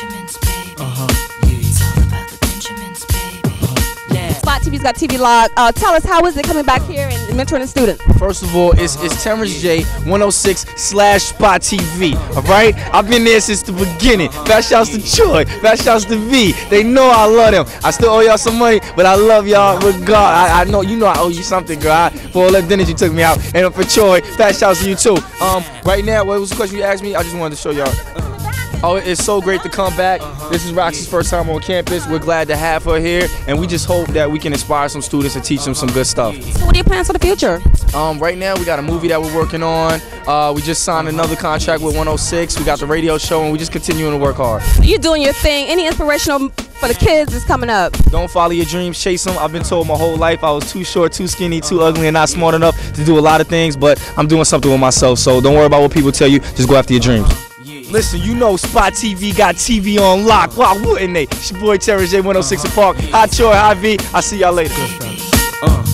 Benjamins, baby. Uh-huh. It's all about the Benjamins, baby. Uh-huh. Spot TV's got TV log. Uh, tell us how is it coming back here and mentoring the students? First of all, it's it's uh-huh. Terrence J 106 slash Spot TV. All right, I've been there since the beginning. Fat shouts to Troy, fat shouts to V. They know I love them. I still owe y'all some money, but I love y'all regard. I, I know you know I owe you something, girl. I, for all them dinners you took me out, and for Troy, fat shouts to you too. Um, right now, what was the question you asked me? I just wanted to show y'all. Oh, it's so great to come back. This is Rocsi's first time on campus. We're glad to have her here, and we just hope that we can inspire some students and teach them some good stuff. So what are your plans for the future? Um, right now, we got a movie that we're working on. Uh, we just signed another contract with 106. We got the radio show, and we just continuing to work hard. You're doing your thing. Any inspirational for the kids is coming up? Don't follow your dreams, chase them. I've been told my whole life I was too short, too skinny, too ugly, and not smart enough to do a lot of things, but I'm doing something with myself. So don't worry about what people tell you. Just go after your dreams. Listen, you know Spot TV got TV on lock. Why wouldn't they? It's your boy Terrence J 106 and Park. Hi Troy, hi V. I'll see y'all later. Uh,